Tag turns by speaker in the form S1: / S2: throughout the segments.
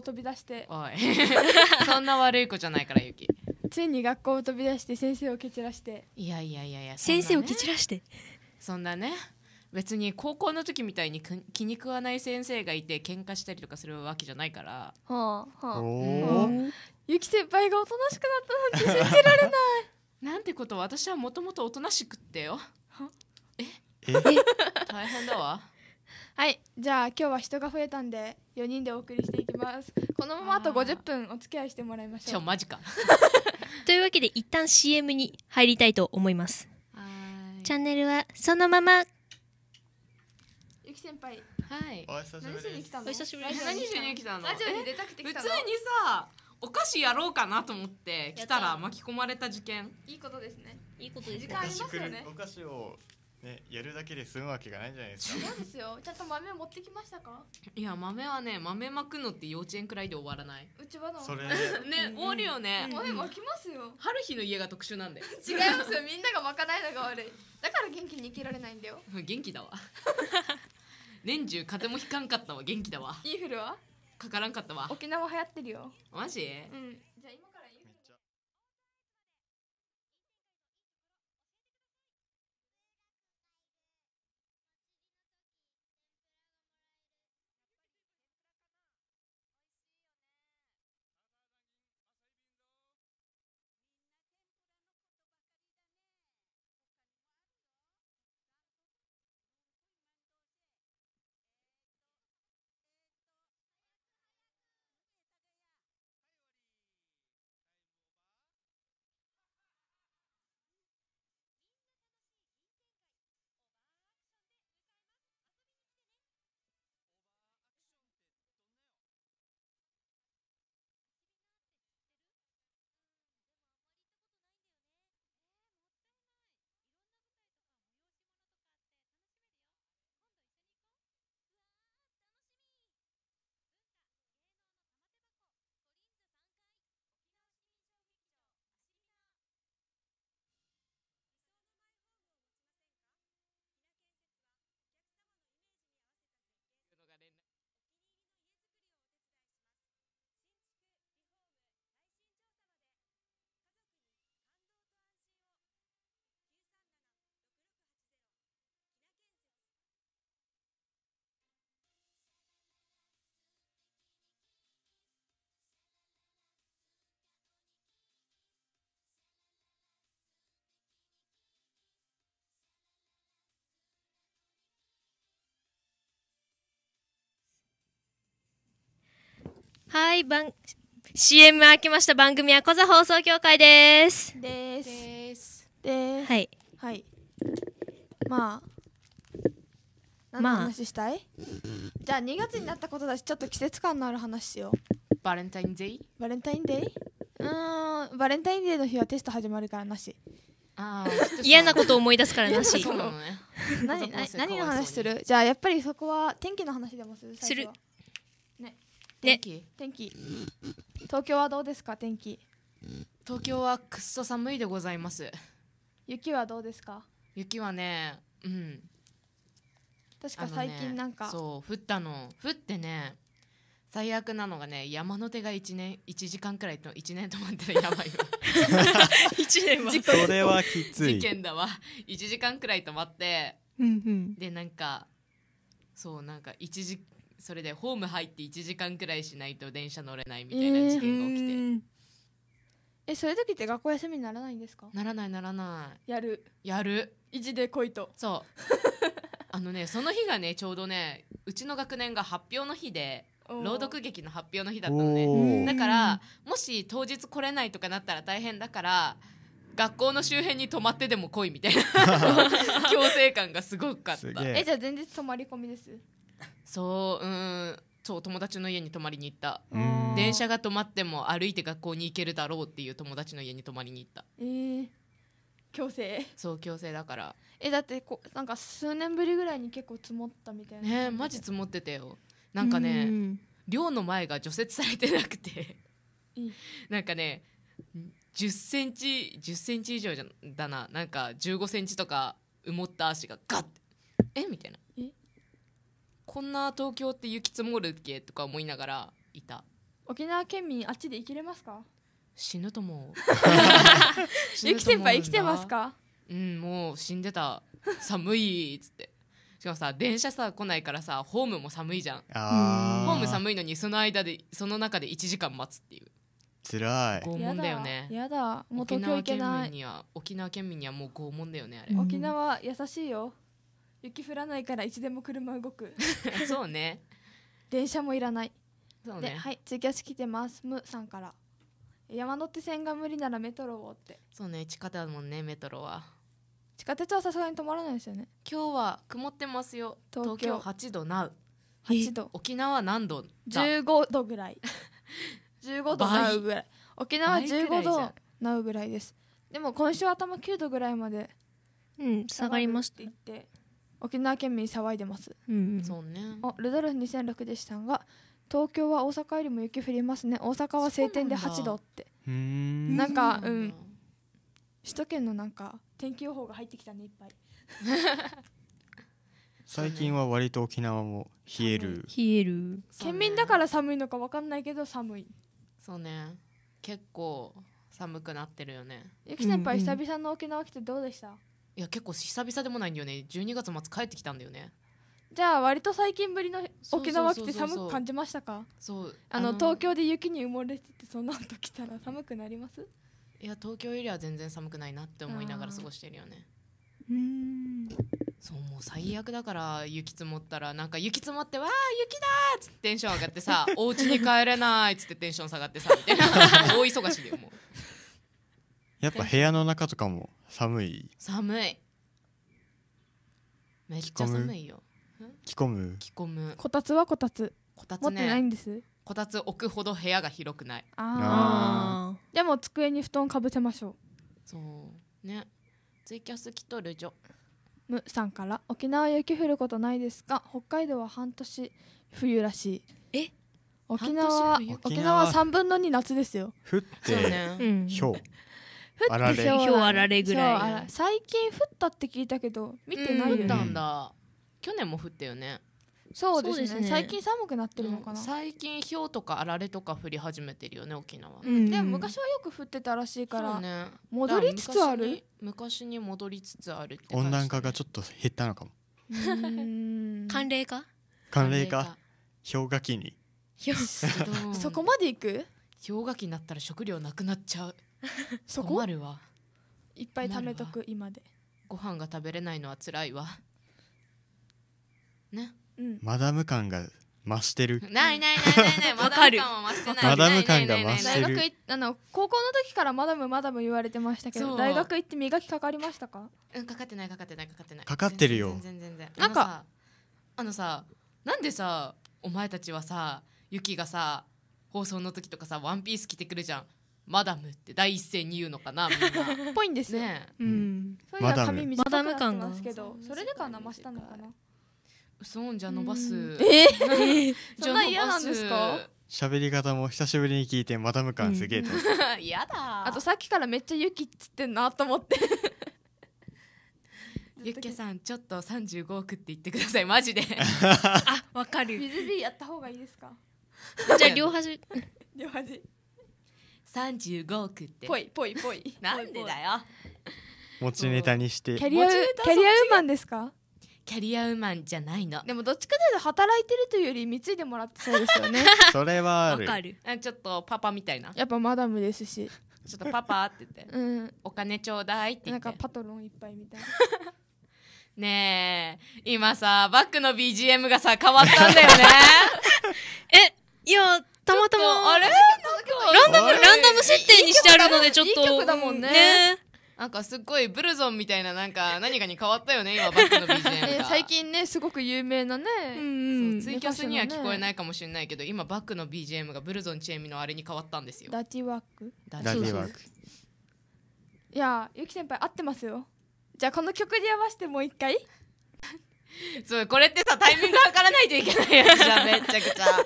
S1: を飛び出して。
S2: おい。そんな悪い子じゃないからゆき
S1: ついに学校を飛び出して先生を蹴散らして。
S2: いやいやいやいや
S3: 先生を蹴散らして。
S2: そんなね。別に高校の時みたいにく気に食わない先生がいて喧嘩したりとかするわけじゃないから。
S1: はあはあ。ゆき先輩がおとなしくなったなんて信じられない。
S2: なんてこと？私はもともとおとなしくってよ。
S4: え？
S2: 大変だわ。
S1: はい。じゃあ今日は人が増えたんで4人でお送りしていきますこのままあと
S2: あー。
S1: 50分お付き合いしてもらいましょう。
S2: ちょマジか。
S3: というわけで一旦 CM に入りたいと思います。
S2: は
S3: チャンネルはそのまま。
S1: ゆき先輩。
S2: はい。
S4: お久しぶ
S1: 何し
S4: りです
S1: に来たの？
S3: お久しぶり。です
S2: 何しに来たの？
S1: ラジオに出たくて
S2: 普通に
S1: 来たの
S2: さお菓子やろうかなと思って来たら巻き込まれた事件。
S1: いいことですね。
S3: いいことです
S1: 時間ありますよね。
S4: お菓子をねやるだけで済むわけがないじゃないですか。
S1: そうですよ。ちゃんと豆持ってきましたか？
S2: いや豆はね豆まくのって幼稚園くらいで終わらない。
S1: うちはの。
S4: それ。
S2: ね終わるよね。
S1: 豆巻きますよ。
S2: 春日の家が特殊なんで。
S1: 違いますよ。みんなが巻かないのが悪い。だから元気に生きられないんだよ。
S2: 元気だわ。年中風邪もひかんかったわ元気だわ。
S1: インフルは？
S2: かからんかったわ。
S1: 沖縄流行ってるよ。
S2: マジ？
S1: うん
S3: はい番 CM 明けました。番組は小座放送協会です。
S1: です。
S2: です。
S1: です。
S3: はい。
S1: はい。まあ何の
S3: まあ。
S1: 話したい、じゃあ2月になったことだしちょっと季節感のある話しよう。
S2: バレンタインデー
S1: バレンタインデーうーん。バレンタインデーの日はテスト始まるからなし。
S2: あー
S3: 嫌なこと思い出すからなし。
S2: そうなのね。
S1: 何何何の話する？じゃあやっぱりそこは天気の話でもする？最初は。
S3: ね
S2: 天気
S1: 天気東京はどうですか天気。
S2: 東京はくっそ寒いでございます。
S1: 雪はどうですか？
S2: 雪はねうん。
S1: 確か最近なんか、
S2: そう降ったの。降ってね最悪なのがね山手が1年1時間くらいと1年止まったらやばいわ。
S3: 一年は
S4: それはきつ
S2: 事
S4: い
S2: 件だわ。1時間くらい止まって。でなんかそうなんか一時それでホーム入って1時間くらいしないと電車乗れないみたいな事件が起きて、
S3: うん
S1: えそういう時って学校休みにならないんですか？
S2: ならないならな
S1: やる。
S2: いやる。
S1: 意地で来いと。
S2: そう。あのねその日がねちょうどねうちの学年が発表の日で朗読劇の発表の日だったのね。だからもし当日来れないとかなったら大変だから学校の周辺に泊まってでも来いみたいな。強制感がすごかった。
S4: え
S1: じゃあ前日泊まり込みです
S2: そううんそう友達の家に泊まりに行った。電車が止まっても歩いて学校に行けるだろうっていう友達の家に泊まりに行った。
S1: えー、強制。
S2: そう強制だから。
S1: えだってこなんか数年ぶりぐらいに結構積もったみたいな
S2: ねえマジ積もってたよ。なんかね、
S3: うん。
S2: 寮の前が除雪されてなくて。
S1: うん
S2: なんかね10センチ10センチ以上じゃだな。なんか15センチとか埋もった足がガッて。え？みたいな。
S1: え
S2: こんな東京って雪積もるっけとか思いながらいた。
S1: 沖縄県民あっちで生きれますか？
S2: 死ぬと思う。
S1: ゆき先輩生きてますか？
S2: うんもう死んでた。寒いっつって。しかもさ電車さ来ないからさホームも寒いじゃん。
S4: あ
S2: ホーム
S4: い
S2: 寒いのにその間でその中で1時間待つっていう。
S4: つらい。
S2: 拷問だよね。
S1: やだもう
S2: 沖
S1: 東京行け
S2: 縄県
S1: ない
S2: 民には沖縄県民にはもう拷問だよねあれ、
S3: うん
S1: 沖縄優しいよ雪降らないからいつでも車動く。
S2: そうね。
S1: 電車もいらない。
S2: そうね、
S1: ではいツイキャス来てます。むさんから。山手線が無理ならメトロをって。
S2: そうね。地下だもんねメトロは。
S1: 地下鉄はさすがに止まらないですよね。
S2: 今日は曇ってますよ。
S1: 東京。
S2: 東京8度なう。
S1: 8度。
S2: 沖縄何度だ
S1: ？15度ぐらい。15度
S2: 倍
S1: なうぐらい。沖縄
S2: 倍くらい
S1: 15
S2: じゃん。
S1: 度なうぐらいです。でも今週頭9度ぐらいまで
S3: うん下がりました。
S1: って言って沖縄県民騒いでます。
S3: うん
S2: そうね。
S1: おルドルフ2006でしたが東京は大阪よりも雪降りますね。大阪は晴天で8度って。
S4: うーん。
S1: なんか
S2: そうなんだ。
S1: 首都圏のなんか天気予報が入ってきたねいっぱい。
S4: 最近は割と沖縄も冷える。
S3: 冷える。
S1: 県民だから寒いのか分かんないけど寒い。
S2: そうね。結構寒くなってるよね。
S1: ゆき先輩
S3: うんうん。
S1: 久々の沖縄来てどうでした？
S2: いや結構久々でもないんだよね。12月末帰ってきたんだよね。
S1: じゃあ割と最近ぶりの沖縄来て寒く感じましたか？
S2: そう。
S1: あの東京で雪に埋もれててその後来たら寒くなります？
S2: いや東京よりは全然寒くないなって思いながら過ごしてるよね。
S3: うん。
S2: そうもう最悪だから雪積もったらなんか雪積もってわあ雪だーっつってテンション上がってさお家に帰れないっつってテンション下がってさみたいな。大忙しだよもう
S4: やっぱ部屋の中とかも寒い。
S2: 寒い。めっちゃ寒いよ。
S4: 着込む？
S2: 着込む。
S1: こたつはこたつ。
S2: こたつ
S1: 持ってない
S2: ね
S1: んです？
S2: こたつ置くほど部屋が広くない。
S1: ああ
S3: あ。
S1: でも机に布団かぶせましょう。
S2: そう。ね。ツイキャス来とるじょ。
S1: むさんから沖縄雪降ることないですか？北海道は半年冬らしい。
S3: え？
S1: 沖縄沖縄は3分の2夏ですよ。
S4: 降って
S2: ね。
S3: うん。
S4: ひょう。
S1: 降
S4: あられ
S1: ってひょう
S3: ひょうあられぐらい。
S1: 最近降ったって聞いたけど見てないよね、
S2: 降ったんだ。去年も降ったよね。
S1: そうですね。
S3: ね。
S1: 最近寒くなってるのかな、
S2: 最近ひょうとかあられとか降り始めてるよね沖縄、
S3: うん。
S1: でも昔はよく降ってたらしいから、
S2: ね。
S1: 戻りつつある。
S2: 昔に昔に戻りつつあるって
S4: 温暖化がちょっと減ったのかも。
S3: 寒冷化？
S4: 寒冷化。氷河期に。
S1: そこまで行く？
S2: 氷河期になったら食料なくなっちゃう
S1: そこ？
S2: 困るわ。
S1: いっぱい貯めとく今で。
S2: ご飯が食べれないのは辛いわ。ね？
S1: うん。
S4: マダム感が増してる。
S2: ないないないないない。マダ
S3: わかる
S2: ム感は増してない。
S4: マダム感が増してる。
S1: 大学いあの高校の時からマダムマダム言われてましたけ
S2: そう。
S1: ど大学行って磨きかかりましたか？
S2: うんかかってないかかってないかかってない。
S4: かかってるよ。
S2: 全然全然全然。
S1: なんか？
S2: あのさあのさなんでさお前たちはさユキがさ放送の時とかさワンピース着てくるじゃんマダムって第一声に言うのかなみんな。
S1: ぽいんですよ、
S2: ねえ。
S3: うん。
S1: そういうのは
S4: マダム。
S1: 髪短くなって
S3: マダム感が。
S1: ますけどそれでかなましたのかな？
S2: そうじゃあ伸ばす。
S1: うん。え
S3: え
S2: じゃあ
S1: そんな嫌なんですか？
S4: 喋り方も久しぶりに聞いてマダム感すげえと思って。
S2: 伸ばすやだ
S1: あとさっきからめっちゃ雪っつってんなと思って。
S2: ユッケさんちょっと35億って言ってください。マジで。
S3: あわかる。
S1: 水 B やった方がいいですか？
S3: じゃあ両端。
S1: 両端
S2: 35億って。
S1: ぽいぽいぽい。
S2: なんでだよ。
S4: 持ちネタにして。
S1: キャリアキャリアウーマンですか？
S2: キャリアウーマンじゃないの。
S1: でもどっちかというと働いてるというより貢いでもらってそうですよね。
S4: それはある。
S3: わかる。
S2: あちょっとパパみたいな。
S1: やっぱマダムですし。
S2: ちょっとパパって言って。
S1: うん。
S2: お金ちょうだいって言
S1: なん
S2: って
S1: かパトロンいっぱいみたいな。
S2: ねえ。今さバックの BGM がさ変わったんだよね。
S3: えいやたまたま。
S2: あれ？
S3: ランダムランダム設定にしてあるのでちょっと。
S1: いい曲だもんね。
S3: ね。
S2: なんかすっごいブルゾンみたいななんか何かに変わったよね今バックの BGM が。
S1: え最近ねすごく有名なね、
S3: うんうん。
S2: ツイキャスには聞こえないかもしれないけど今バックの BGM がブルゾンチェミのあれに変わったんですよ。
S1: ダーティーワーク。
S2: ダ
S4: ダディワーク。
S1: いやゆき先輩合ってますよ。じゃあこの曲に合わせてもう一回。
S2: そうこれってさタイミング測らないといけないやつじゃんめっちゃくちゃ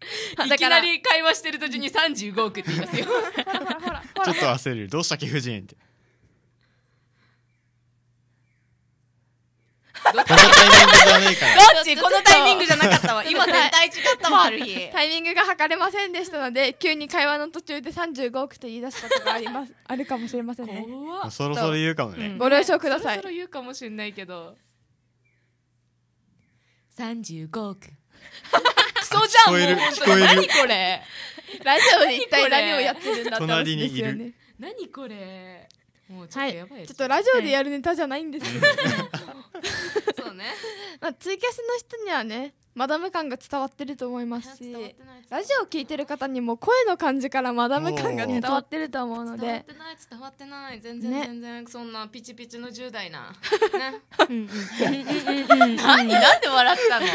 S2: いきなり会話してる途中に35億って言いますよ。
S4: ちょっと焦る。どうした貴婦人って。
S2: どっち？
S4: このタイミングじゃねえから
S2: どっち？このタイミングじゃなかったわ。今絶対違ったわある日。
S1: タイミングが測れませんでしたので急に会話の途中で35億と言い出すことがあります。あるかもしれませんね。
S4: そろそろ言うかもね、
S3: うん。
S1: ご了承ください。
S2: そろそろ言うかもしれないけど。35億クソじゃん
S4: 聞こえる
S2: もう
S4: 聞こえる。
S2: に何これ？
S1: ラジオで一体何をやってるんだって話ですよ
S4: 隣
S1: ね
S2: 何これ？もうちょ
S1: はい
S2: っとやばい
S1: ちょっとラジオでやるネタじゃないんですよ、
S2: そうね。
S1: まあ、ツイキャスの人にはねマダム感が伝わってると思いますしラジオを聞いてる方にも声の感じからマダム感が伝わってると思うので。
S2: 伝わってない伝わってない。全然、
S1: ね。
S2: 全然そんなピチピチの10代な、ね、
S3: うんうん。うんうんうん
S2: 何なんで笑ったの？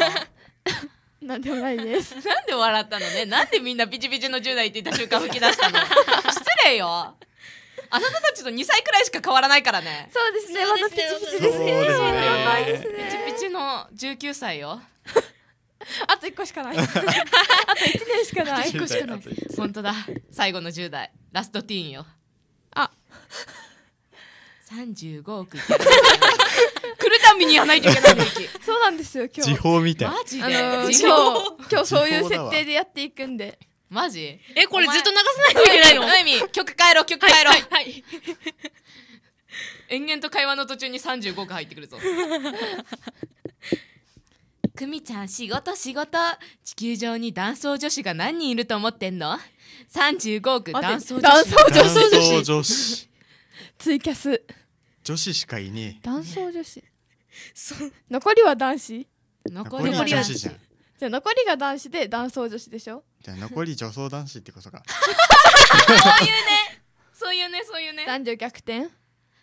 S1: なんでもないです。
S2: なんで笑ったのね？なんでみんなピチピチの10代って言った瞬間吹き出したの？失礼よ。あなたたちと2歳くらいしか変わらないからね。
S1: そうですね。まだピチピチですね
S4: で
S1: です
S4: ね。
S2: ピチ
S1: ね
S2: ピチの19歳よ。
S1: あと1個しかない。あと1年しかない。
S2: 一個しかない。本当だ。最後の10代。ラストティーンよ。
S1: あ。
S2: 35億いってるたびに言わないといけない
S1: そうなんですよ今
S4: 時
S1: 日
S4: 報みたい。
S2: マジで、
S1: あのー、
S2: 地
S1: 今
S2: 方
S1: 日今日そういう設定でやっていくんで。
S2: マジ？
S3: えこれずっと流さないといけないの？
S2: ノエミ曲変えろ曲変えろ、
S3: はいはい
S2: 延々と会話の途中に35億入ってくるぞ。くみちゃん仕事仕事。地球上に男装女子が何人いると思ってんの？35億男装女子。
S1: 男装女
S4: 男
S1: 子
S4: 装女子。
S1: ツイキャス
S4: 女子しかいね
S1: 男装女子。
S3: そう。
S1: 残りは男子？
S4: え
S2: 残
S4: 残り
S2: りは
S4: 女子じゃん。
S1: じゃあ残りが男子で男装女子でしょ？
S4: じゃあ残り女装男子ってことか。
S2: そういうね。そういうね
S1: 男女逆転？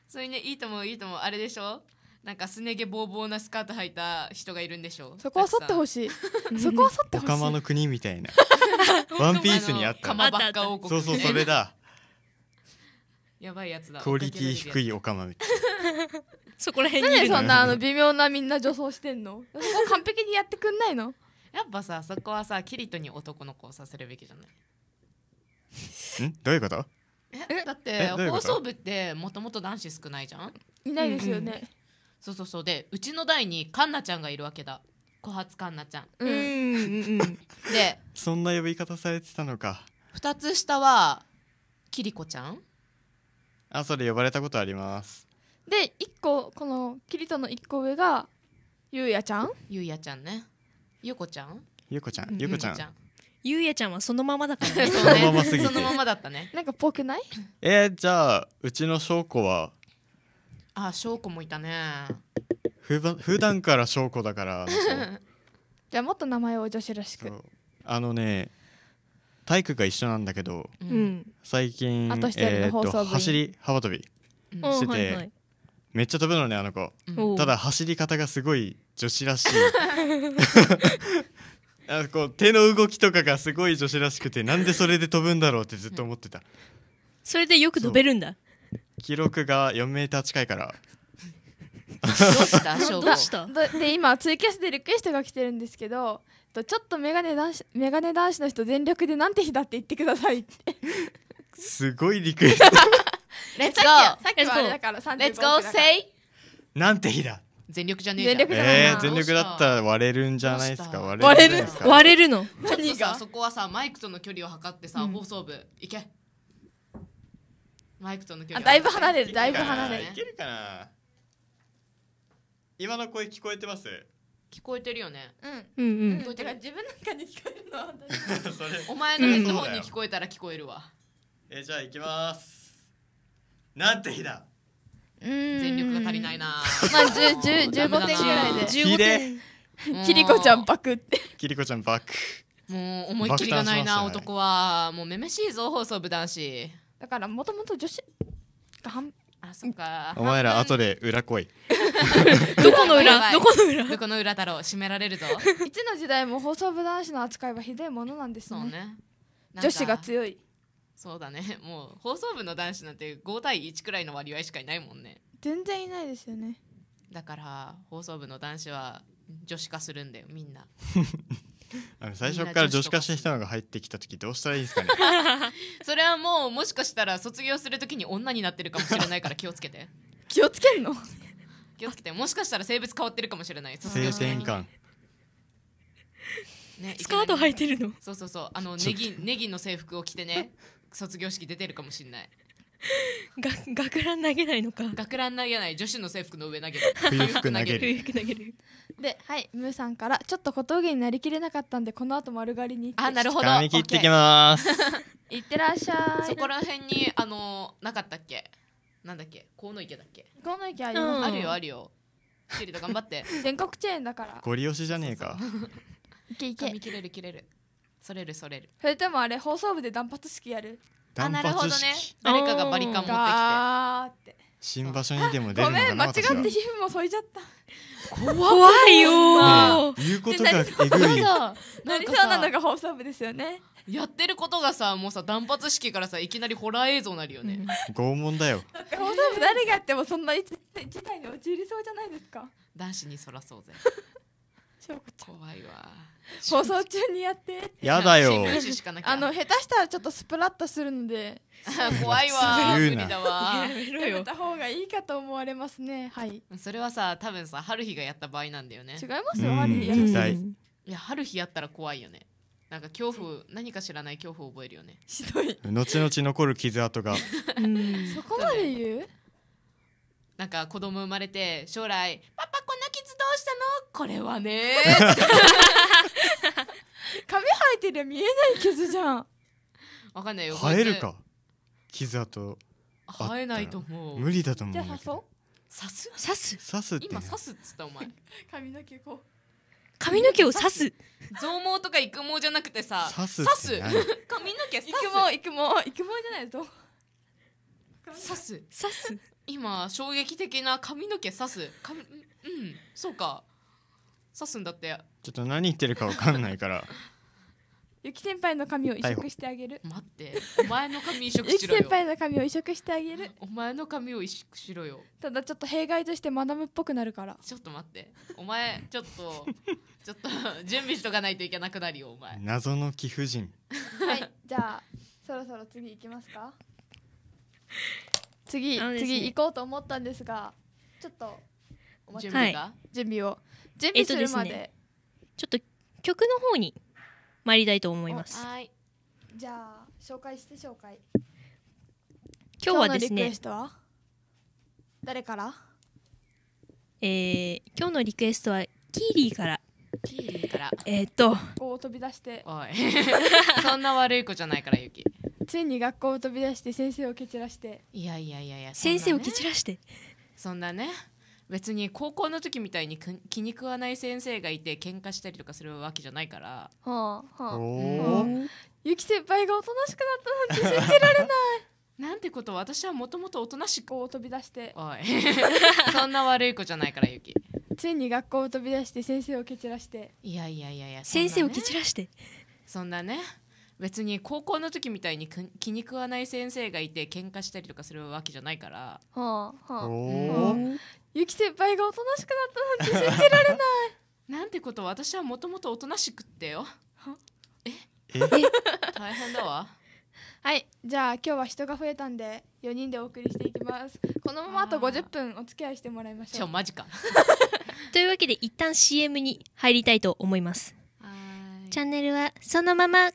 S2: そういうねいいと思ういいと思うあれでしょ？なんかすね毛ボーボーなスカート履いた人がいるんでしょ？
S1: そこは剃ってほ
S2: しい。
S1: そこは剃ってほしい。
S4: おかまの国みたいな。ワンピースにあった
S2: かまばっか王国
S4: そうそうそれだ
S2: やばいやつだ。
S4: クオリティ低
S2: い
S4: いおかまみたい
S3: そこら辺
S1: なんで
S3: にいるの。
S1: そんなあの微妙なみんな女装してんの？そこ完璧にやってくんないの？
S2: やっぱさそこはさキリトに男の子をさせるべきじゃない？
S4: ん？どういうこと？
S2: えだって放送部ってもともと男子少ないじゃん？
S1: いないですよね。
S2: そうそうそう。でうちの代にカンナちゃんがいるわけだ。小発カンナちゃん。
S1: う
S3: うんんうんうん。
S2: で
S4: そんな呼び方されてたのか。
S2: 2つ下はキリコちゃん
S4: あそれ呼ばれたことあります。
S1: で一個このキリトの一個上がゆうやちゃん？
S2: ゆうやちゃんね。ゆうこちゃん？
S4: ゆうこちゃ
S3: うん。
S4: んゆうこちゃん。
S2: ゆうこ
S3: ゆうやちゃんはそのままだからね。
S2: そ
S4: のまますぎて。
S2: そのままだったね。
S1: なんかぽくない？
S4: えー、じゃあうちの翔子は？
S2: あ翔子もいたね。
S4: ふば普段から翔子だから
S1: じゃあもっと名前を女子らしく。
S4: そう。あのね体育が一緒なんだけど
S2: う
S3: うん。ん
S4: 最近
S1: あと一人の
S4: えー
S1: 放送部員
S4: 走り幅跳びしてて
S3: はいはい。
S4: めっちゃ飛ぶのねあの子。ただ走り方がすごい女子らしい。あこう手の動きとかがすごい女子らしくてなんでそれで飛ぶんだろうってずっと思ってた。
S3: それでよく飛べるんだ。
S4: 記録が4メーター近いから。
S2: どうした？
S3: どうした？
S1: どで今ツイキャスでリクエストが来てるんですけどとちょっとメガネ男子メガネ男子の人全力でなんて日だって言ってくださいって。
S4: すごいリクエスト。
S2: レッツゴ
S1: さ
S2: ー
S1: っきはあれだから35
S2: レッツゴー
S1: 億だから。
S2: Say
S4: なんて日だ。
S2: 全力じゃねえじゃん。
S1: 全力じゃないな。
S4: えー、全力だったら割れるんじゃないですか？割
S1: 割れる
S4: れるんじゃないですか？
S3: 割れるの？
S2: ちょっと
S1: 何が？
S2: さそこはさマイクとの距離を測ってさ、放送部行け。マイクとの距離
S1: あだいぶ離れ
S2: る
S1: るだいぶ離れる。
S4: いけるかな？今の声聞こえてます？
S2: 聞こえてるよね。
S1: うん。
S3: うんうん。
S1: うん、だから自分なんかに聞こえるのは私
S4: それ
S2: お前のヘッドホンに聞こえたら聞こえるわ。
S4: えじゃあ行きます。なんて日だ。
S2: 全力が足りないな。
S1: まあ10 10 15点ぐらいで。
S3: 15点。
S2: もう
S1: キリコちゃんバクって。
S4: キリコちゃんバック。
S2: もう思いっきりがないな、
S4: 爆誕しましたね。
S2: 男は。もうめめしいぞ放送部男子。
S1: だからもともと女子が半
S2: あそっか。
S4: お前ら後で裏来い。
S3: どこの裏？どこの裏？
S2: どこの裏だろう？締められるぞ。
S1: いつの時代も放送部男子の扱いはひどいものなんですね。
S2: そうね。
S1: 女子が強い。
S2: そうだね。もう放送部の男子なんて5対1くらいの割合しかいないもんね。
S1: 全然いないですよね。
S2: だから放送部の男子は女子化するんだよみんな
S4: あの最初から女子化した人が入ってきた時どうしたらいいですかね？
S2: それはもうもしかしたら卒業するときに女になってるかもしれないから気をつけて。
S1: 気をつけんの？
S2: 気をつけて。もしかしたら性別変わってるかもしれない。卒
S4: 性
S2: 業式に。
S4: 転換。
S2: ね
S3: スカート履いて
S2: る
S3: るの？
S2: そうそうそう。あのネギネギの制服を着てね卒業式出てるかもしれない
S3: が学ラン投げないのか。
S2: 学ラン投げない女子の制服の上投げる。
S4: 冬服投げる。
S3: 冬服投げる。
S1: ではいムーさんからちょっと小峠になりきれなかったんでこの後丸刈りに行って。
S2: あなるほど。
S4: 髪切ってきます。
S1: い ってらっしゃい。
S2: そこら辺にあのなかったっけ？なんだっけ？河野池だっけ、
S1: この駅あり
S3: うん。
S2: あるよあるよ。キリト頑張って。
S1: 全国チェーンだから。
S4: ゴリ押しじゃねえか。
S1: いけいけ。
S2: 髪切れる切れる。それるそれる。
S1: それともあれ放送部で断髪式やる
S2: あ
S4: 断
S2: なるほど
S4: 髪
S2: ね
S4: 式。
S2: 誰かがバリカン持ってきて。
S4: 新場所にでも出るのか
S1: ごめん間違って皮膚も添いちゃった。
S3: 怖いよー。
S4: 言うことがえぐい
S2: な
S1: 何
S2: んかさ
S1: そうなのが放送部ですよね。
S2: やってることがさもうさ断髪式からさいきなりホラー映像になるよね、
S4: 拷問だよ。
S1: 放送部誰がやってもそんな事態に陥りそうじゃないですか。
S2: 男子にそらそうぜ。怖いわ
S1: 放送中にやって。
S4: やだよ。
S1: あの下手したらちょっとスプラッとするので。
S2: 怖いわ。
S4: 言うな。
S2: 無理だわ。
S3: やめ
S1: た方がいいかと思われますね。はい。
S2: それはさ多分さ春日がやった場合なんだよね。
S1: 違いますよ
S4: うん
S1: ハリーや
S2: いや春日やったら怖いよね。なんか恐怖何か知らない恐怖を覚えるよね。
S1: ひどい。
S4: 後々残る傷跡が。
S3: うん。
S1: そこまで言う？
S2: なんか子供生まれて将来「パパこんな傷どうしたのこれはね」
S1: 髪生えてりゃ見えない傷じゃん。
S2: わかんないよ。
S4: 生えるか。傷跡。
S2: 生えないと思う。
S4: 無理だと思
S1: じゃ
S4: うんだけど
S1: あ誘う。
S2: 刺す
S3: 刺す
S4: 刺すって
S2: 今刺すっつったお前。
S1: 髪の毛こ
S3: 髪の毛を刺す。
S2: 増毛とか育毛じゃなくてさ
S4: 刺す
S2: 刺す。髪の毛
S1: う
S2: 刺
S1: 育毛育毛育毛じゃないと
S2: す刺す。
S3: 刺す。
S2: 今衝撃的な髪の毛刺す。髪うんうん。そうか刺すんだって。
S4: ちょっと何言ってるかわかんないから。
S1: ゆき先輩の髪を移植してあげる。
S2: 待って。お前の髪移植
S1: ゆき
S2: しろよ。
S1: 先輩の髪を移植してあげる。
S2: お前の髪を移植しろよ。
S1: ただちょっと弊害としてマダムっぽくなるから。
S2: ちょっと待って。お前ちょっと ちょっと準備しとかないといけなくなるよお前。
S4: 謎の貴婦人。
S1: はいじゃあそろそろ次行きますか？次、
S3: あのですね
S1: 次行こうと思ったんですがちょっとお待ち
S2: 準備が、
S1: 準備を準備するまで,、
S3: えっとですちょっと曲の方に参りたいと思います。
S2: はーい。
S1: じゃあ紹介して紹介。
S3: 今日はです
S1: 今日のリクエ
S3: ね
S1: ストは？誰から？
S3: えー今日のリクエストはキーリーから。
S2: キーリーから。
S3: えーっと
S1: こう飛び出して。
S2: おい。そんな悪い子じゃないからユキ。
S1: ついに学校を飛び出して先生を蹴散らして。
S2: いやいやいやいや
S3: 先生を蹴
S2: 蹴
S3: 散らして。
S2: そんなね別に高校の時みたいにく気に食わない先生がいて喧嘩したりとかするわけじゃないから。
S1: はあはあ。ゆき先輩がおとなしくなったなんて信じられない。
S2: なんてこと私はもともとおとなしく
S1: 飛び出して
S2: おい。そんな悪い子じゃないからユキ
S1: ついに学校を飛び出して先生を蹴散らして。
S2: いやいやいやいや
S3: 先生を蹴
S2: 蹴
S3: 散らして。
S2: そんなね。別に高校の時みたいにく気に食わない先生がいて喧嘩したりとかするわけじゃないから。
S1: はあはあ。
S4: おお
S1: ゆき先輩がおとなしくなったなんて信じられない。
S2: なんてこと私はもともとおとなしくってよ。
S4: え？
S2: 大変だわ。
S1: はいじゃあ今日は人が増えたんで4人でお送りしていきます。このままあと
S2: あー。
S1: 50分お付き合いしてもらいましょう。
S2: ちょマジか。
S3: というわけで一旦 CM に入りたいと思います。
S2: は
S3: チャンネルはそのまま。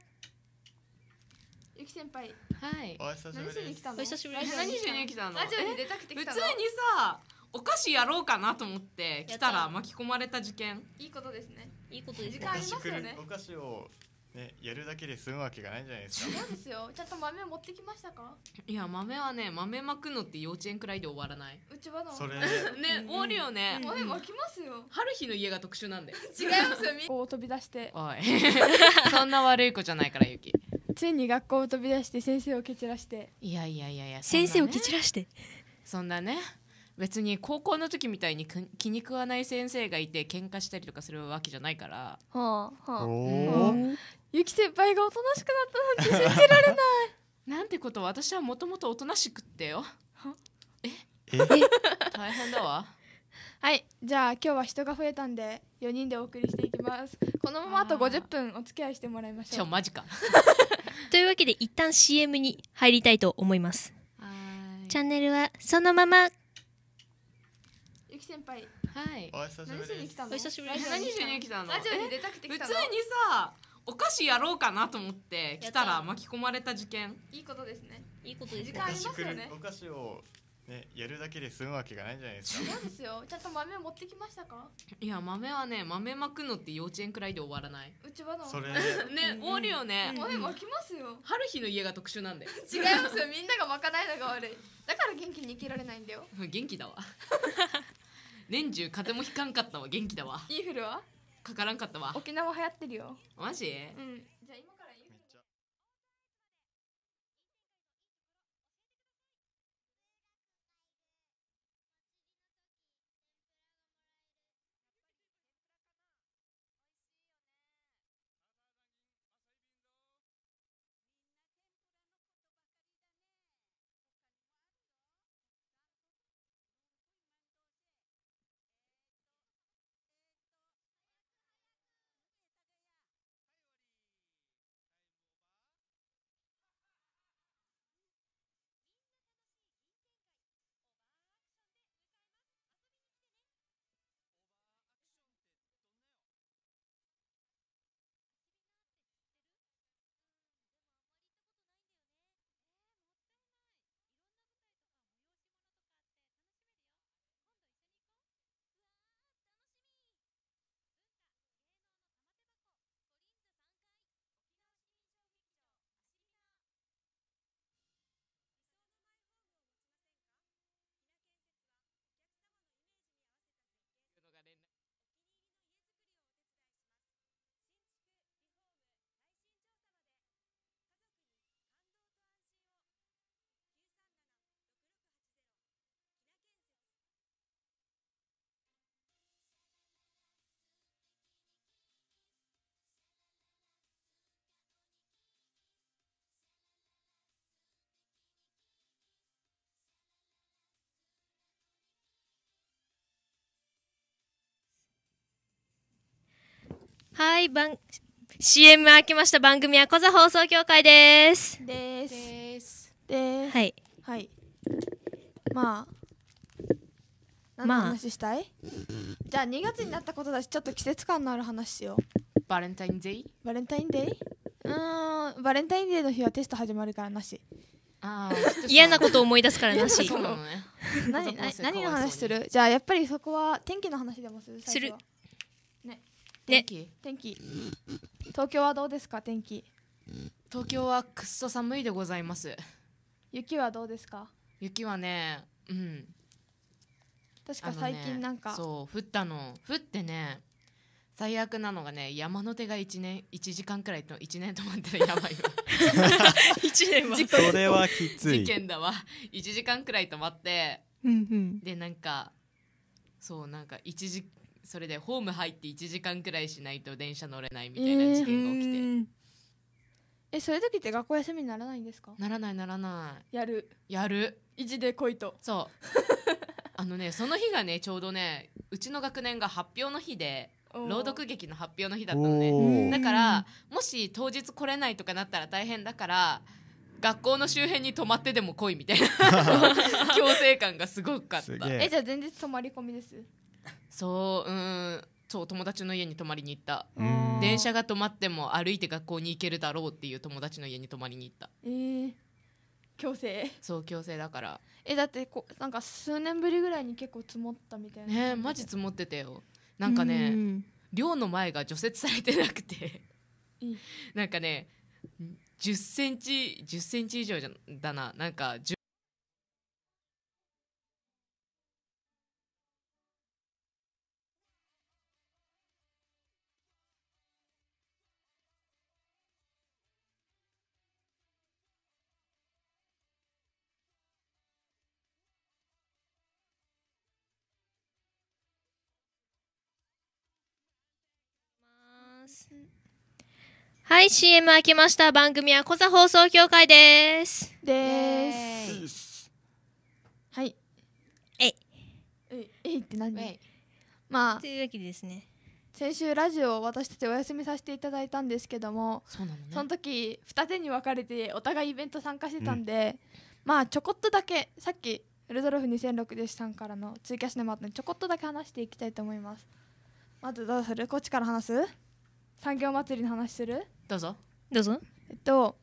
S1: ゆき先輩。
S2: はい。
S4: お久しぶ
S1: 何
S4: りです。
S1: しに来たの？
S3: お久しぶりです。
S2: 何しに来たの？
S1: ラジオに出たくて来たの？
S2: 普通にさお菓子やろうかなと思って来たら巻き込まれた事件。
S1: いいことですね。
S3: いいことです
S1: 時間ありますよね。
S4: お菓子をねやるだけで済むわけがないじゃないですか。
S1: そうですよ。ちゃんと豆持ってきましたか？
S2: いや豆はね豆まくのって幼稚園くらいで終わらない。
S1: うちはの
S4: それ。
S2: ね終わるよね。
S1: 豆巻きますよ。
S2: 春日の家が特殊なんで。
S1: 違いますよ。こう飛び出して。
S2: おい。そんな悪い子じゃないからユキ。
S1: ついに学校を飛び出して先生を蹴散らして。
S2: いやいやいやいや
S3: 先生を蹴散らして。
S2: そんなね別に高校の時みたいにく気に食わない先生がいて喧嘩したりとかするわけじゃないから。
S1: はあはあ。
S4: おお
S1: ゆき先輩がおとなしくなったなんて信じられない。
S2: なんてこと？私はもともとおとなしくってよ。
S4: え？
S2: 大変だわ。
S1: はい。じゃあ今日は人が増えたんで4人でお送りしていきます。このままあと
S2: あー。
S1: 50分お付き合いしてもらいましょう。
S2: ちょマジか。
S3: というわけで一旦 CM に入りたいと思います。
S2: はーい。
S3: チャンネルはそのまま。
S1: ゆき先輩。
S2: はい。
S4: お久しぶ
S1: 何しに
S4: りです
S1: 来たの？
S3: お久しぶり
S1: ラジオ
S2: 何しに来たの？
S1: ラジオに出たくて
S2: 普通にさお菓子やろうかなと思って来たら巻き込まれた事件。
S1: いいことですね。
S3: いいことです。ね
S1: 時間ありますよね。
S4: るお菓子をねやるだけで済むわけがないじゃないですか。
S1: そうですよ。ちゃんと豆持ってきましたか？
S2: いや豆はね豆まくのって幼稚園くらいで終わらない。
S1: うちはの。
S4: それ。
S2: ね終わるよね。
S1: 豆巻きますよ。
S2: 春日の家が特殊なんだよ
S1: 違いますよ。みんなが巻かないのが悪い。だから元気に生きられないんだよ。
S2: 元気だわ年中風邪もひかんかったわ元気だわ。
S1: インフルは？
S2: かからんかったわ。
S1: 沖縄流行ってるよ。
S2: マジ？
S1: うん
S3: はい番 CM 明けました。番組は小座放送協会です。
S1: です。
S2: です。
S1: です。
S3: はい。
S1: はい。まあ何の
S3: まあ。
S1: 話したい、じゃあ2月になったことだしちょっと季節感のある話しよ
S2: バレンタインデー
S1: うバレンタインデーうーん。バレンタインデーの日はテスト始まるからなし。
S2: あー
S3: 嫌なこと思い出すからなし。
S2: ね。
S1: 何 何何の話する？じゃあやっぱりそこは天気の話でもする？最初は。
S3: ね
S2: 天気
S1: 天気東京はどうですか天気。
S2: 東京はくっそ寒いでございます。
S1: 雪はどうですか？
S2: 雪はねうん。
S1: 確か最近なんか、
S2: そう降ったの。降ってね最悪なのがね山の手が1年1時間くらいと1年止まったらやばいわ。
S3: 一年は
S4: それはきつ
S2: 事
S4: い
S2: 件だわ。1時間くらい止まって。でなんかそうなんか一時それでホーム入って1時間くらいしないと電車乗れないみたいな事件が起きて、
S3: うん
S1: えそういう時って学校休みにならないんですか？
S2: ならないならな
S1: やる。
S2: いやる。
S1: 意地で来いと。
S2: そう。あのねその日がねちょうどねうちの学年が発表の日で朗読劇の発表の日だったのね。だからもし当日来れないとかなったら大変だから学校の周辺に泊まってでも来いみたいな。強制感がすごかった。
S4: え
S1: じゃあ前日泊まり込みです
S2: そううんそう友達の家に泊まりに行った。電車が止まっても歩いて学校に行けるだろうっていう友達の家に泊まりに行った。
S1: えー、強制。
S2: そう強制だから。
S1: えだってこなんか数年ぶりぐらいに結構積もったみたいな
S2: ねえマジ積もってたよ。なんかね、
S3: うん。
S2: 寮の前が除雪されてなくて。なんかね10センチ10センチ以上じゃだな。なんか10
S3: はい CM 明けました。番組は小座放送協会です。
S1: で
S2: え
S1: ーす。はい。
S3: えい。
S1: ええいって何？まあ
S3: というわけでですね。
S1: 先週ラジオを私たちお休みさせていただいたんですけども
S2: そうなのね。
S1: その時二手に分かれてお互いイベント参加してたんで、まあちょこっとだけさっきウルドルフ2006弟子さんからのツイキャスでもあったのでちょこっとだけ話していきたいと思います。まずどうする？こっちから話す？産業祭りの話する？
S2: どうぞ。
S3: どうぞ。
S1: えっと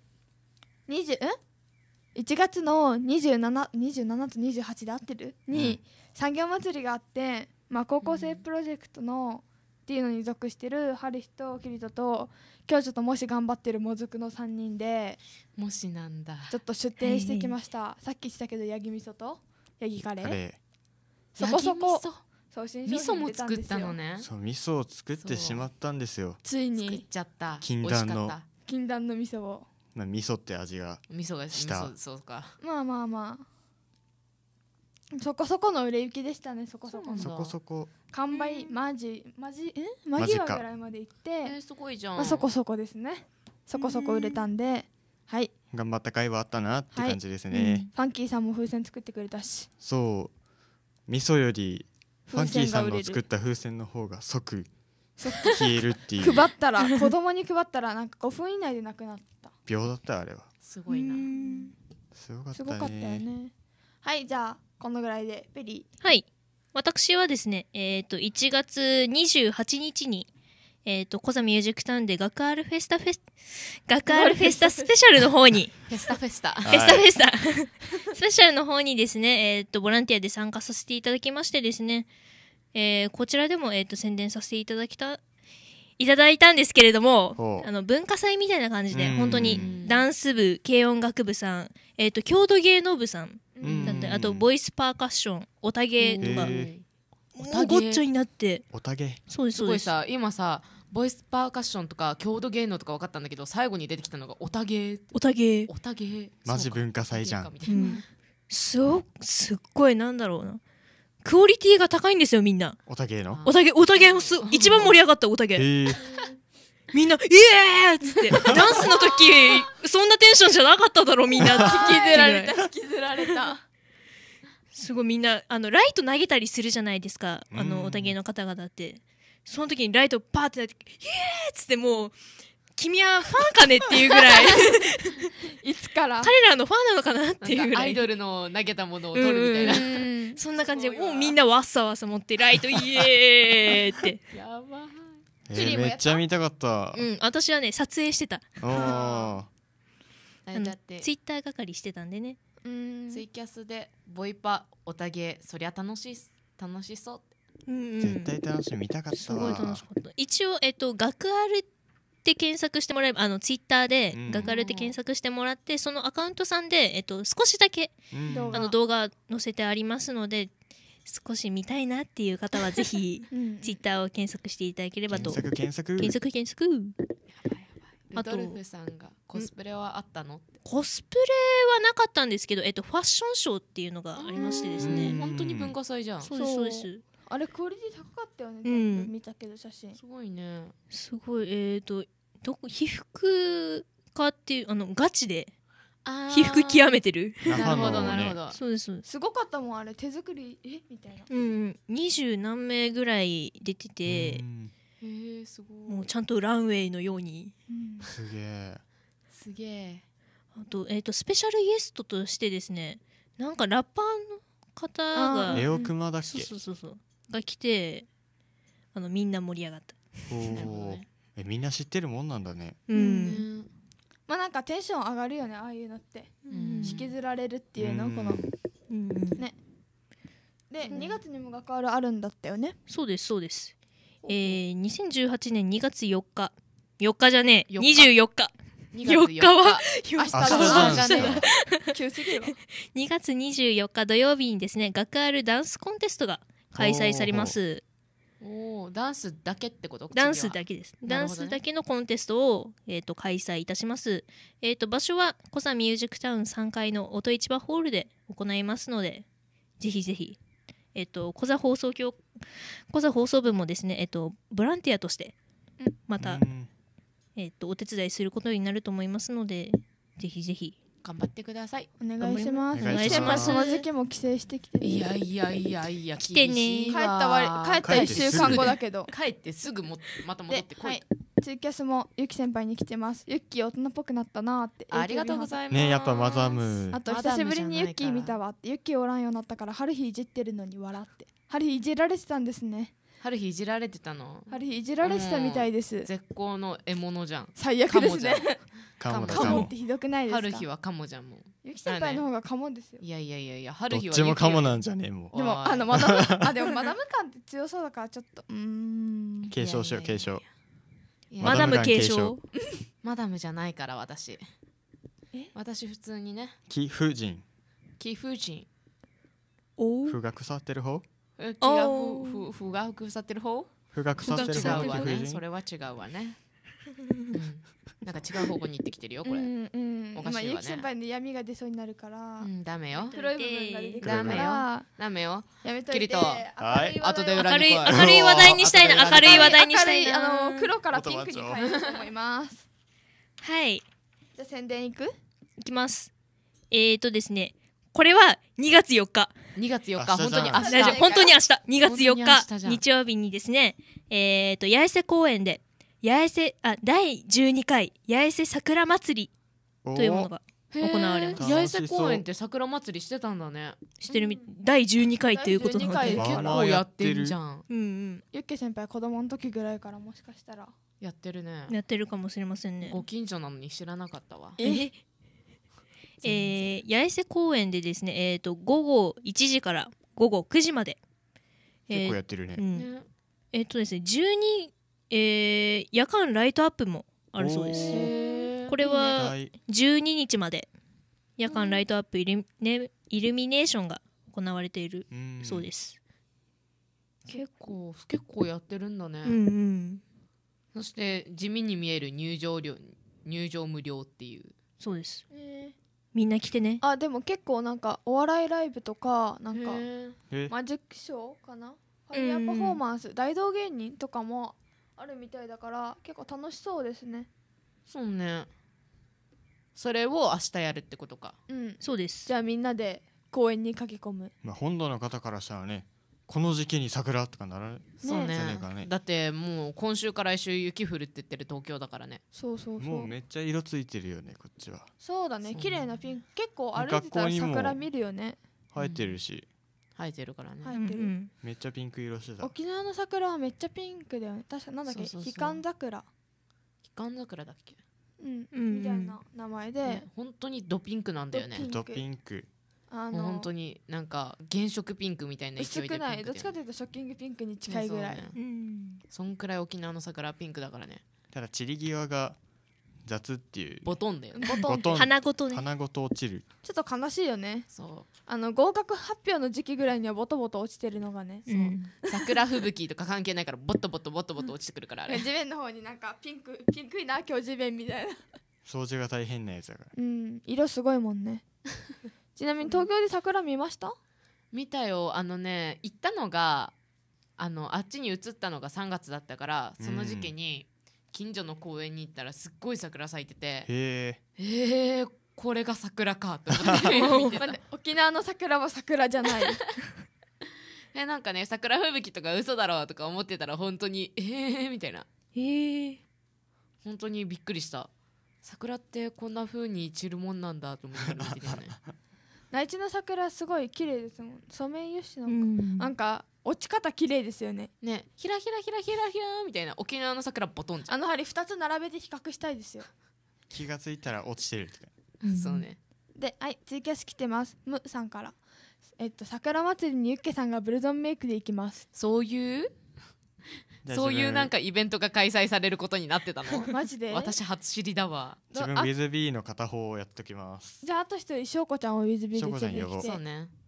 S1: 20ん1月の27 27と28で合ってる？に、産業祭りがあって、まあ、高校生プロジェクトの、っていうのに属してるハリヒとキリトと教授ともし頑張ってるもずくの3人で
S2: もしなんだ。
S1: ちょっと出店してきました、さっき言ってたけどヤギ味噌とヤギカレー。
S4: カレ
S1: そこそこ
S2: 味噌も
S1: 商品出たん
S2: 作っ
S1: ですよ。
S2: たのね。
S4: ーそう味噌を作ってしまったんですよ。
S1: つい
S2: 作っ
S1: に
S2: ちゃった。
S4: 禁断の。
S1: 禁断の味噌を。
S4: まあ味噌って味が
S2: 味噌が味
S4: した。
S2: 噌そうか。
S1: まあまあまあ。そこそこの売れ行きでしたねそこそこの。
S2: そ
S4: こそこ。
S1: 完売マジマジ？え？
S4: マジか。
S1: 間際ぐらいまで行って、
S2: えー、すごいじゃん、
S1: まあ、そこそこですね。そこそこ売れたんで。はい、
S4: 頑張った甲斐はあったなって
S1: はい
S4: 感じですね、
S1: ファンキーさんも風船作ってくれたし。
S4: そう。味噌よりファンキーさんの作った風船の方が即消えるっていう。
S1: 配ったら子供に配ったらなんか5分以内でなくなった。
S4: 秒だったあれは。
S2: すごいな。
S4: すごかったね
S1: すごかったよね。はいじゃあこのぐらいでペリ
S3: はい。私はですねえっ、と1月28日にえっ、とコザミュージックタウンで学アルフェスタフェス 学アルフェスタスペシャルの方に。
S2: フェスタフェスタ。
S3: フェスタフェスタ。スペシャルの方にですね、えーっと、ボランティアで参加させていただきましてですね、えーこちらでも、えーっと、宣伝させていただきた、いただいたんですけれどもあの、文化祭みたいな感じで、
S4: うん。
S3: 本当にダンス部、軽音楽部さん、えーっと、郷土芸能部さん
S4: うん
S3: だったり、あと、ボイスパーカッション、おたげとか、
S4: へ
S3: も
S2: おたげ。
S3: うごっちゃになって、
S4: おたげ。
S3: そうです、そうです。
S2: すごいさ今さボイスパーカッションとか郷土芸能とか分かったんだけど最後に出てきたのがおたげ。
S3: おたげ。
S2: おたげ。
S4: マジ文化祭じゃん。
S2: そうか。みたいな
S3: すごすっごい、なんだろうな。クオリティが高いんですよ、みんな。
S4: おたげの？
S3: おたげ、おたげもす、一番盛り上がったおたげ。みんな、イエーっつって、ダンスの時、そんなテンションじゃなかっただろ、みんな。引
S1: 引きずられた引きずられた
S3: すごいみんな、あの、ライト投げたりするじゃないですか。あ
S4: うん
S3: の、おたげの方々って。その時にライトパーってなって、イエーっつってもう、君はファンかねっていうぐらい、
S1: いつから？
S3: 彼らのファンなのかなっていうぐらい。
S2: アイドルの投げたものを取るみたいな、
S1: うん
S3: そんな感じで、もうみんなわっさわっさ持って、ライトイエーって。
S2: やばい
S4: えーめっちゃ見たかった
S3: うん、私はね、撮影してた。あの
S2: だって
S3: ツイッター係してたんでね。
S1: うん。
S2: ツイキャスでボイパおたげそりゃ楽しい楽しそう
S3: うんうん。
S4: 絶対楽しみ見たかった
S3: すごい楽
S4: わ
S3: しかった。一応、えっと、学アルって検索してもらえば、あの、ツイッターで
S4: うん、
S3: 学アルって検索してもらって、そのアカウントさんで、えっと、少しだけ、
S4: うん。
S1: 動画。
S3: あの、動画載せてありますので、少し見たいなっていう方は、ぜひ、
S1: うん。
S3: ツイッターを検索していただければと。
S4: 検索検索。
S3: 検索、検索。
S2: ルドルフさんがコスプレはあったのって。
S3: コスプレはなかったんですけど、えっと、ファッションショーっていうのがありましてです
S4: うん。
S3: ね。
S2: 本当に文化祭じゃん。
S3: そうです、そうです。
S1: あれクオリティ高かったよね、
S3: うん。
S1: 見たけど写真。
S2: すごいね。
S3: すごい、えっと、どこ、被服かっていう、あの、ガチで、被服極めてる。
S2: なるほど。なるほど
S3: そうです、そうです。
S1: すごかったもんあれ。手作りえ？みたいな。
S3: うん、二十何名ぐらい出てて
S4: う、ん
S2: へえすごい。
S3: もうちゃんとランウェイのように。
S4: すげえ。
S2: すげえ。
S3: あと、えっ、と、スペシャルゲストとしてですね、なんかラッパーの方が、
S4: レオクマだっ
S3: そう
S4: け
S3: そうそうそう、が来て、あの、みんな盛り上がった。
S4: おー。えみんな知ってるもんなんだね。
S3: うん。
S2: ね。
S1: まあなんかテンション上がるよねああいうのって。
S2: うん。
S1: 引きずられるっていうの
S4: うん。
S1: この。
S3: うん
S1: ね。で2月にも学わるあるんだったよね。
S3: そうです、そうです。えー、2018年2月4日。4日じゃねえ、
S2: 4日
S3: 24日。
S2: 2
S3: 4日は？
S1: 明日
S4: 明日
S1: だ
S4: じ
S2: ね
S1: 急すぎるわ
S3: 2月24日土曜日にですね、学あるダンスコンテストが開催されます。
S2: おー。ダンスだけってこと？
S3: ダンス
S2: け
S3: だけです。ダンスだけのコンテストを、えー、と開催いたします。えー、と場所はコザミュージックタウン3階の音市場ホールで行いますので、ぜひぜひ、えー、とコザ放送局、コザ放送部もですね、えー、とボランティアとして、また、
S4: うん。
S3: えー、とお手伝いすることになると思いますので、ぜひぜひ。
S2: 頑張ってください。
S1: お願いします。
S4: お願いします。
S1: 先輩その時期も帰省してきてる。
S2: いやいやいやいや
S3: 来てね
S1: 帰った
S2: わ
S1: 帰った1週間後だけど。
S2: 帰ってすぐもまた戻ってこい、
S1: ではいツイキャスもゆき先輩に来てます。ゆっきー大人っぽくなったなーって
S2: ありがとうございます。
S4: ねやっぱマダム。
S1: あと久しぶりにユッキー見たわって。ユッキーおらんようになったから春日いじってるのに笑って。春日いじられてたんですね。
S2: 春日いじられてたの？
S1: 春日いじられてたみたいです。
S2: 絶好の獲物じゃん。
S1: 最悪ですね。
S4: カモだ。カモ。
S1: カモってひどくないですか？
S2: 春日はカモじゃんもう。
S1: ゆき先輩の方がカモですよ。
S2: いやいやいやいや春
S4: ど
S2: 日は
S4: っちもカモ
S2: な
S4: なんじゃねえもう。
S1: でもあのマダムあでもマダム感って強そうだからちょっと。うーん。
S4: 継承しよう継承
S3: マダム継承。
S2: マダムじゃないから私。
S1: え？
S2: 私普通にね。
S4: 貴婦人。
S2: 貴婦人。
S3: お？
S4: 風が腐ってる方？
S2: え違う。ふふふが腐ってる方？
S4: 風が腐ってる
S2: 違
S4: 方
S2: ねそれは違うわね、うん、なんか違う方向に行ってきてるよこれ、
S1: う
S2: うん
S1: んうん。
S2: おかしいわね。
S1: まあゆき先輩の闇が出そうになるから。
S2: ダメよ。
S1: 黒い部分が出てくるか
S2: ダメよ。
S1: ら
S2: ダメよ。
S1: やめといて。
S2: キリト。
S4: はい。
S2: 後で裏
S3: 明るい。
S2: に来い
S3: 明るい話題にしたいな。明るい話題にしたいな。
S1: あの黒からピンクに変えようと思います。
S3: はい。
S1: じゃあ宣伝いく？
S3: いきます。えーとですね。これは2月4日。
S2: 2月4日。本当に明日
S3: 大丈夫本当に明日。2月
S2: 本当に明
S3: 4
S2: 日
S3: 日曜日にですね。えーと八重瀬公園で八重瀬あ第12回八重瀬桜祭りというものが行われます。
S2: 八重瀬公園って桜祭りしてたんだね。
S3: してるみ第12回ということなの
S1: 第12
S3: で
S1: 回
S2: 結構やってんじゃん。
S3: うんうん。
S1: ゆっけ先輩子供の時ぐらいからもしかしたら。
S2: やってるね。
S3: やってるかもしれませんね。
S2: ご近所なのに知らなかったわ。
S3: え？え？ー八重瀬公園でですねえーと午後1時から午後9時まで。
S4: 結構や
S3: え
S4: ってるね。
S3: ーうん。
S2: ね。
S3: えーとですね12えー夜間ライトアップもあるそうです。これは
S4: はい。
S3: 12日まで夜間ライトアップイル,、ね、イルミネーションが行われている
S4: うん。
S3: そうです、
S2: 結構結構やってるんだね、
S3: うんうん。
S2: そして地味に見える入場料入場無料っていう。
S3: そうです。みんな来てね。
S1: あでも結構なんかお笑いライブとかなんかマジックショーかな？ファイヤーパフォーマンス大道芸人とかもあるみたいだから結構楽しそうですね。
S2: そうね。それを明日やるってことか。
S1: うん。
S3: そうです。
S1: じゃあみんなで公園に駆け込む。
S4: まあ本土の方からしたらねこの時期に桜とかならない
S2: そうね。
S4: ね。
S2: だってもう今週から来週雪降るって言ってる東京だからね。
S1: そうそうそう。
S4: もうめっちゃ色ついてるよねこっちは。
S1: そうだね。綺麗なピンク結構歩いてたら桜見るよね。
S4: 生えてるし
S2: 生えてるからね、
S1: はい
S3: うんうん。
S4: めっちゃピンク色してた。
S1: 沖縄の桜はめっちゃピンクだよね。確かなんだっけ？
S2: そうそう
S1: 桜。
S2: 桜だっけ、
S1: うん
S3: うんうん。
S1: みたいな名前で、
S2: ね、本当にドピンクなんだよね。
S1: ドピン
S4: ク。
S1: あの
S2: 本当になんか原色ピンクみたいな勢
S1: 薄
S2: いでピンクだよね
S1: くない？どっちかというとショッキングピンクに近いぐらい、
S2: ねそうね。
S3: うん。
S2: そんくらい沖縄の桜はピンクだからね。
S4: ただ散り際が雑っていう。
S2: ボトンだよね。
S1: ボトン。
S3: 花ごとね。
S4: 花ごと落ちる。
S1: ちょっと悲しいよね。
S2: そ
S1: あの合格発表の時期ぐらいにはボトボト落ちてるのがね、
S3: うん。
S2: う桜吹雪とか関係ないからボトボトボトボト落ちてくるからあれ
S1: 地面の方になんかピンクピンクいな今日地面みたいな。
S4: 掃除が大変なやつだから。
S1: うん色すごいもんね。ちなみに東京で桜見ました？
S2: 見たよ。あのね行ったのがあのあっちに移ったのが3月だったからその時期に近所の公園に行ったらすっごい桜咲いてて
S4: へえ
S2: えー、これが桜かと思って
S1: 沖縄の桜は桜じゃない。
S2: えなんかね桜吹雪とか嘘だろうとか思ってたら本当にえーみたいな。
S3: へえ
S2: 本当にびっくりした。桜ってこんな風に散るもんなんだと思って見てたね。
S1: 内地の桜すごい綺麗ですもん。ソメイヨシノ、
S3: うん。
S1: なんか落ち方綺麗ですよね。
S2: ね。ひらひらひらひらひらみたいな沖縄の桜ボトンじゃ
S1: あの針2つ並べて比較したいですよ。
S4: 気がついたら落ちてるとか
S2: ん。そうね。
S1: ではいツイキャス来てます。むさんから。えっと桜祭りにユッケさんがブルゾンメイクで行きます。
S2: そういう？そういうなん
S4: か
S2: かイベントが開催されることになってたの？
S1: マジで？
S2: 私初知りだわ。
S4: 自分
S1: あ
S4: WithB の片方をやっときます。
S1: じゃああと一人しょうこちゃんをウィズビーで
S4: しょうこちゃん
S1: 連れてきて
S2: そうね。
S1: で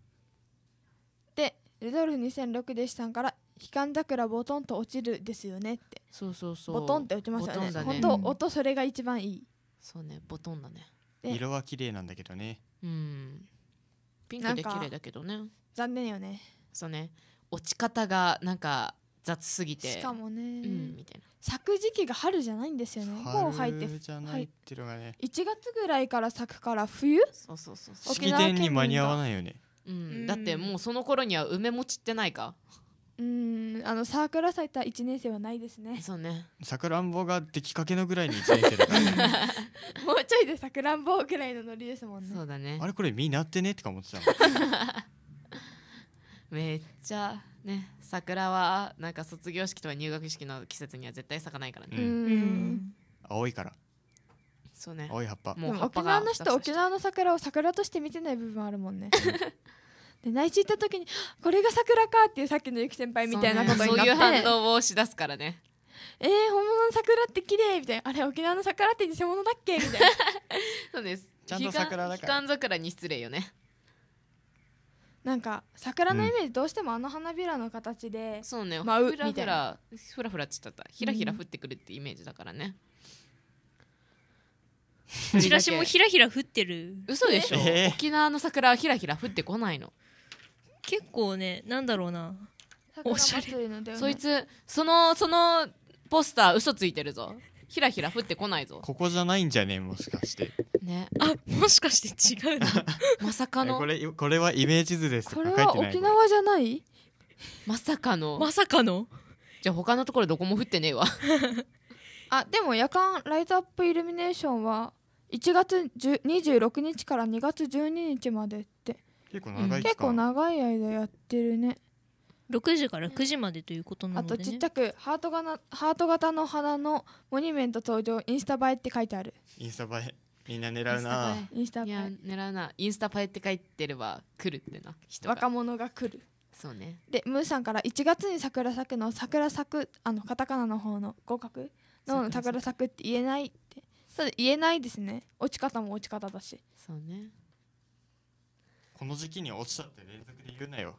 S1: ルドルフ2006弟子さんから「ひかん桜ボトンと落ちるですよね」って。
S2: そうそうそう。
S1: ボトンって落ちますよね。
S2: ね。
S1: 本当音それが一番いい。
S2: そうねボトンだね。
S1: で
S4: 色は綺麗なんだけどね。
S2: うん。ピンクで綺麗だけどね。
S1: 残念よね。
S2: そうね。落ち方がなんか雑すぎて。
S1: しかもね、
S2: うんみたいな。
S1: 咲く時期が春じゃないんですよね。もう入って
S4: 春じゃないっていうのがね。
S1: 1月ぐらいから咲くから冬？
S2: そうそうそうそう。
S1: 沖縄県民が。
S4: 式典に間に合わないよね
S2: うん、
S1: うん
S2: だってもうその頃には梅も散ってないか？
S1: うん。あのサークル咲いた1年生はないですね。
S2: そうね。
S4: さくらんぼができかけのぐらいに1年生だから。ね
S1: もうちょいでさくらんぼぐらいのノリですもんね。
S2: そうだね。
S4: あれこれ実なってねとか思ってた
S2: めっちゃね桜はなんか卒業式とか入学式の季節には絶対咲かないからね、
S1: う
S4: うん
S1: ん。
S4: 青いから
S2: そうね。
S4: 青い葉っぱ。
S1: でも
S2: もう葉っぱが
S1: 沖縄の人沖縄の桜を桜として見てない部分あるもんね。で内地行った時にこれが桜かっていうさっきのゆき先輩みたいなことになって。
S2: そう,、ね、そういう反応をしだすからね。
S1: えー、本物の桜って綺麗みたいな。あれ沖縄の桜って偽物だっけ？みたいな。
S2: そうです。
S4: ちゃんと桜だから。
S2: 桜に失礼よね。
S1: なんか桜のイメージどうしてもあの花びらの形で、
S2: そうね。
S1: 舞う
S2: ふら
S1: みたい
S2: ふらふらふらっつったった。ひらひら降ってくるってイメージだからね、
S3: チラシもひらひら降ってる。
S2: 嘘でしょ、
S4: えー。
S2: 沖縄の桜はひらひら降ってこないの、
S3: 結構ねなんだろうな。
S1: 桜
S3: おしゃれ。
S2: そいつそのそのポスター嘘ついてるぞ。ひらひら降ってこないぞ。
S4: ここじゃないんじゃねもしかして。
S2: ね。
S3: あもしかして違うの？
S2: まさかの。
S4: えこれこれはイメージ図です。と
S1: これは沖縄じゃない？
S2: まさかの、
S3: まさかの？
S2: じゃあ他のところどこも降ってねえわ
S1: あでも夜間ライトアップイルミネーションは1月10 26日から2月12日までって。
S4: 結構長い期間。
S1: 結構長い間やってるね。
S3: 6時から9時までということな
S1: あ
S3: ので、ね、
S1: とちっちゃくハートがなハート型の花のモニュメント登場インスタ映えって書いてある。
S4: インスタ映え。みんな狙うな。
S1: インスタ映
S2: いや
S1: え
S2: 狙うな。インスタパイって書いてれば来るってな。人が。
S1: 若者が来る。
S2: そうね。
S1: でムーさんから1月に桜咲くの桜咲くあのカタカナの方の合格の桜咲くって言えないって。そう言えないですね。落ち方も落ち方だし。
S2: そうね。
S4: この時期に落ちたって連続で言うなよ。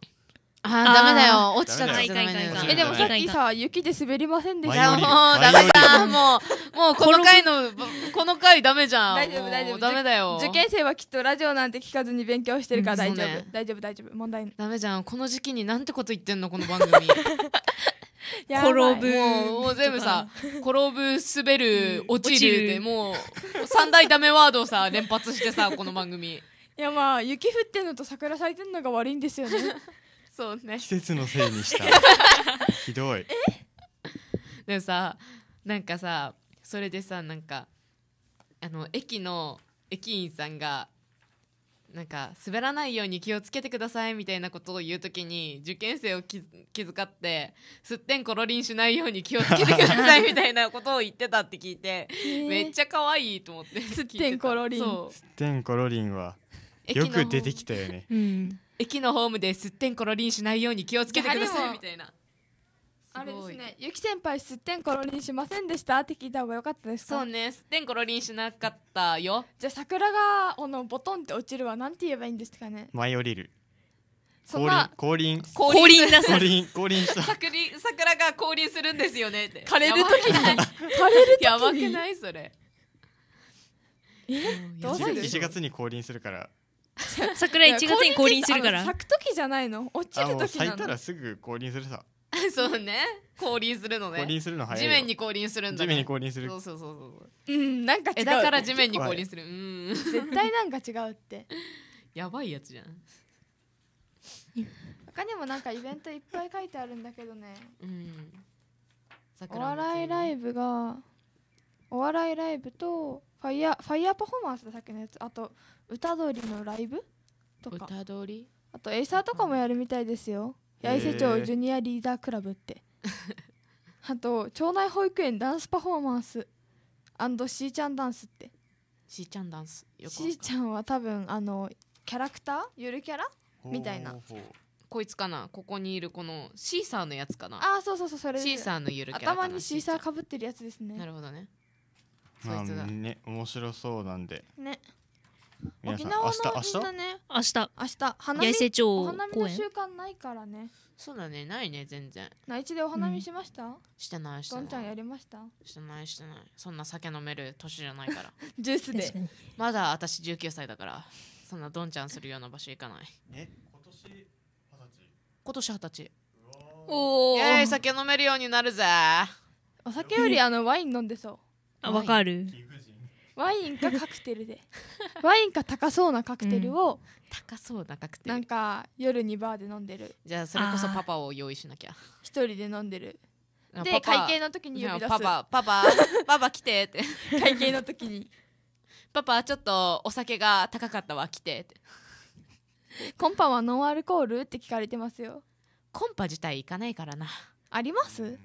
S2: あーダメだよ。落ちちゃった。らダメだよ。
S3: いかんいかんいかん
S1: えでもさっきさ雪で滑りませんでし
S2: いやもうダメだ。もうもうこの回のこの回ダメじゃん。
S1: 大丈夫大丈夫。
S2: ダメだよ。
S1: 受験生はきっとラジオなんて聞かずに勉強してるから大丈夫、大丈夫大丈夫。問題ない。
S2: ダメじゃん。この時期になんてこと言ってんのこの番組
S3: 転ぶ。
S2: もうもう全部さ転ぶ滑る
S3: うん。
S2: 落ちる
S3: 落ちる。
S2: でもう三大ダメワードをさ 連発してさこの番組。
S1: いやまあ雪降ってんのと桜咲いてんのが悪いんですよね。
S2: そうね。
S4: 季節のせいにした。ひどい。
S2: でもさなんかさそれでさなんかあの駅の駅員さんがなんか滑らないように気をつけてくださいみたいなことを言うときに受験生を気気遣ってすってんころりんしないように気をつけてくださいみたいなことを言ってたって聞いて めっちゃ可愛いと思ってす
S1: ってんころりん。
S2: そう。
S4: てんころりんはよく出てきたよね。
S3: うん。
S2: 駅のホームですってんころりんしないように気をつけてくださいみたいな
S1: あれですねゆき先輩すってんころりんしませんでした？って聞いた方がよかったですか？
S2: そうねすってんころりんしなかったよ。
S1: じゃあ桜があのボトンって落ちるはなんて言えばいいんですかね？
S4: 舞い降りる。
S1: そんな
S4: 降臨
S2: 降
S3: 降臨だ
S4: 降臨降臨した
S2: 桜桜が降臨するんですよね。って
S1: 枯れる時に。枯れる
S2: やばく
S1: 時に
S2: ない？それ。
S1: え？どうする
S4: ？1月に降臨するから。
S3: 桜1月に降臨するから。
S1: 咲く時じゃないの？落ちる時
S4: 咲
S1: ないの
S4: たらすぐ降臨するさ
S2: そうね。降臨するのね。
S4: 降臨するの早いよ
S2: 地面に降臨するんだ、ね、
S4: 地面に降臨する。
S2: そうそうそうそう
S1: う。んなんか違う
S2: 枝から地面に降臨する。うん。
S1: 絶対なんか違うって。
S2: やばいやつじゃん。
S1: 他にもなんかイベントいっぱい書いてあるんだけどね。
S2: うん。
S1: お笑いライブがお笑いライブとファイヤーファイヤーパフォーマンスださっきのやつ。あと歌踊りのライブとか。
S2: 歌踊り
S1: あとエイサーとかもやるみたいですよ八重瀬町ジュニアリーダークラブって。あと町内保育園ダンスパフォーマンス。しーちゃんダンスって。
S2: しーちゃんダンスよく
S1: しーちゃんは多分あのキャラクター？ゆるキャラ？みたいな。
S2: こいつかな？ここにいるこのシーサーのやつかな？
S1: ああそうそうそうそれ
S2: シーサーのゆるキャラかな？
S1: 頭にシーサー
S2: ち
S1: かぶってるやつです
S2: ゃんな
S1: ね
S2: るほどね。そ
S4: まあ
S2: いつだ。
S4: ね面白そうなんで。
S1: ね沖縄の
S4: 明日明日？
S1: みんなね
S3: 明日。
S1: 明日花
S3: 八重
S1: 見
S3: 瀬町
S1: お花見
S3: 公園。
S1: の習慣ないからね。
S2: そうだねないね全然。
S1: 内地でお花見しました、
S2: してないして
S1: どんちゃんやりました？
S2: してないしてない。そんな酒飲める年じゃないから。
S1: ジュース
S3: 確かに。
S2: まだ私19歳だからそんなどんちゃんするような場所行かない。
S4: え今年二十歳？
S2: 今年二十歳。
S3: お
S2: イエーイ酒飲めるようになるぜ。
S1: お酒よりあのワイン飲んでそう。
S3: あわかる
S1: ワインかカクテルで。ワインか高そうなカクテルを
S2: 高そうなカクテ
S1: なん
S2: ル
S1: か夜にバーで飲んでる。
S2: じゃあそれこそパパを用意しなきゃ。
S1: 一人で飲んでる。で会計の時に呼び出す。
S2: パパパパ パパ来てって。
S1: 会計の時に。
S2: パパちょっとお酒が高かったわ来てって「
S1: コンパはノンアルコール?」って聞かれてますよ。
S2: コンパ自体行かないからな。
S1: あります？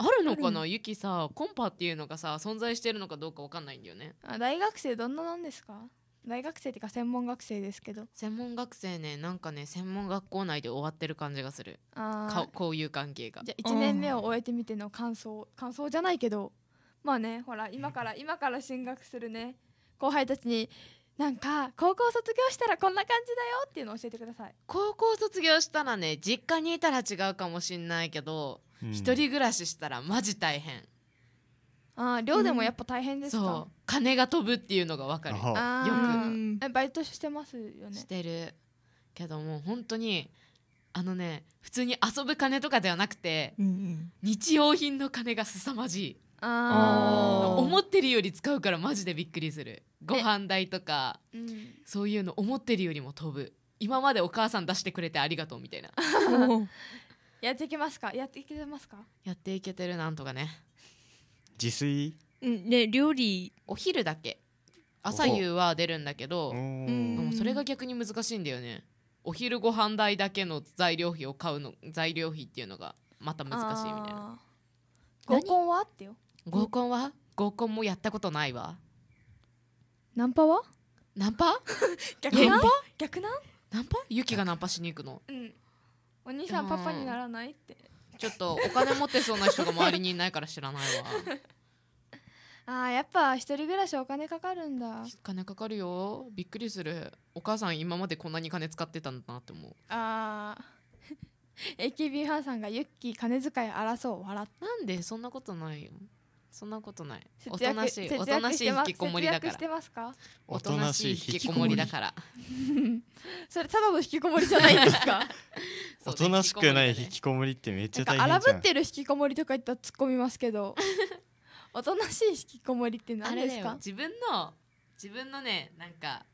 S2: あるのか
S1: あ
S2: なユキさコンパっていうのがさ存在してるのかどうかわかんないんだよね。
S1: あ大学生どんななんですか？大学生っていうか専門学生ですけど。
S2: 専門学生ねなんかね専門学校内で終わってる感じがする。
S1: あ
S2: こういう関係が。
S1: じゃあ1年目を終えてみての感想。感想じゃないけど。まあねほら今から今から進学するね。後輩たちになんか高校卒業したらこんな感じだよっていうのを教えてください。
S2: 高校卒業したらね実家にいたら違うかもしんないけど
S4: うん
S2: 一人暮らししたらマジ大変。
S1: あー寮でもやっぱ大変ですか、
S2: そう。金が飛ぶっていうのがわかる。
S4: あ。
S1: あ
S2: よく。
S1: ーえバイトしてますよね？
S2: してる。けどもう本当にあのね普通に遊ぶ金とかではなくて
S3: うんうん。
S2: 日用品の金が凄まじい。
S1: あー。
S2: 思ってるより使うからマジでびっくりする。ご飯代とか
S1: うん。
S2: そういうの思ってるよりも飛ぶ。今までお母さん出してくれてありがとうみたいな
S1: やっていけますか？やっていけますか？
S2: やっていけてるなんとかね。
S4: 自炊？
S3: うんね料理。
S2: お昼だけ。朝夕は出るんだけど
S4: お
S2: で
S4: ー
S2: もそれが逆に難しいんだよね。お昼ご飯代だけの材料費を買うの材料費っていうのがまた難しいみたいな。
S1: 合コンはってよ。
S2: 合コンは？合コンもやったことないわ。
S1: ナンパは？
S2: ナンパ？
S1: 逆
S2: ナンパ？
S1: 逆なん
S2: ナンパ？ユキがナンパしに行くの？
S1: うんお兄さんパパにならないって。
S2: ちょっとお金持ってそうな人が周りにいないから知らないわ。
S1: あーやっぱ一人暮らしお金かかるんだ。
S2: 金かかるよ。びっくりする。お母さん今までこんなに金使ってたんだなって思う。
S1: あー。AKB ファンさんがユッキー金遣い荒そう笑っ
S2: なんでそんなことないよそんなことない。おとなしい
S1: 節
S2: おとなしい引きこもりだから。
S1: ますか？
S2: おとなしい引きこもりだから。
S1: それただの引きこもりじゃないですか？
S4: おとなしくない引
S2: 引き
S4: きこもりってめっちゃ大変じゃん。
S1: 荒ぶってる引きこもりとか言ったら突っ込みますけど。おとなしい引きこもりって
S2: あ
S1: 何ですか？
S2: 自分の自分のねなんか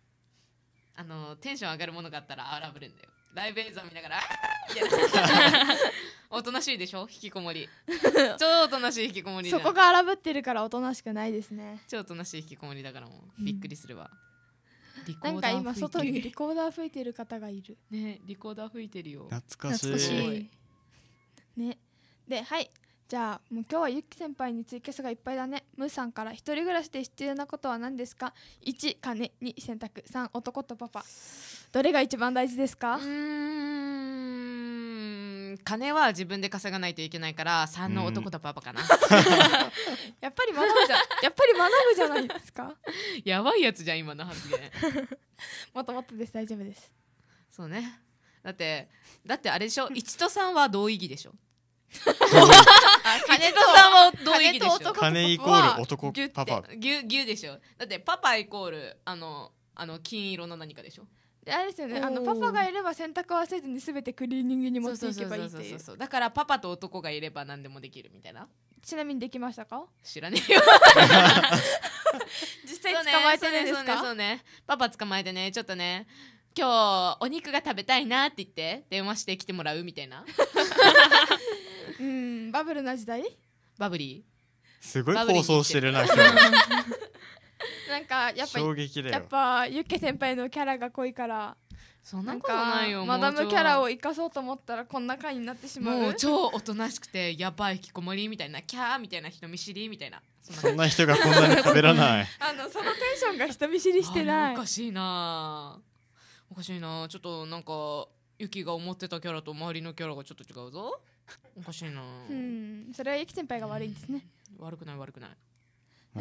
S2: あのテンション上がるものがあったら荒ぶるんだよライブ映像見ながら おとなしいでしょ？引きこもり。超おとなしい引きこもりだ
S1: そこが荒ぶってるからおとなしくないですね。
S2: 超おとなしい引きこもりだからもう。びっくりするわ、リコ
S1: なんか今外にリコーダー吹いてる方がいる。
S2: ねリコーダー吹いてるよ。
S4: 懐かしい。
S1: ね。ではいじゃあもう今日はゆき先輩にツイキャスがいっぱいだね。ムーさんから一人暮らしで必要なことは何ですか？1金。2洗濯3男とパパ。どれが一番大事ですか？
S2: うーん。金は自分で稼がないといけないから3の男とパパかな、
S1: やっぱり学ぶじゃやっぱり学ぶじゃないですか？
S2: やばいやつじゃん今の発言。
S1: もっともっとです。大丈夫です。
S2: そうね。だってだってあれでしょ？1と3は同意義でしょ？
S1: 金
S2: 1と3は同意義でしょ
S1: 金と男
S4: 金イコール男パパ。
S2: 牛牛でしょ。だってパパイコールあのあの金色の何かでしょ。
S1: であれですよね。あのパパがいれば洗濯はせずに全てクリーニングに持っていけばいいっていう。
S2: そうだからパパと男がいれば何でもできるみたいな。
S1: ちなみにできましたか？
S2: 知らねえよ。
S1: 実際捕まえて
S2: ねそうねそう
S1: か
S2: ね。パパ捕まえてね。ちょっとね今日お肉が食べたいなって言って電話して来てもらうみたいな
S1: うんバブルな時代？
S2: バブリ
S4: すごい放送してるな今日。
S1: なんかやっぱ
S4: 衝撃だ
S1: やっ
S4: よ
S1: ぱユッケ先輩のキャラが濃いから。
S2: ーそん
S1: な
S2: ことないよ
S1: マダムキャラを生かそうと思ったらこんな回になってしまう。
S2: もう超おとなしくてやばい引きこもりみたいなキャーみたいな人見知りみたいな。そんな
S4: 人がこんなに喋らない。
S1: あのそのテンションが人見知りしてない。
S2: おかしいな。おかしいな。ちょっとなんかユキが思ってたキャラと周りのキャラがちょっと違うぞおかしいな、
S1: うん。それはユキ先輩が悪いんですね。
S2: 悪くない悪くない。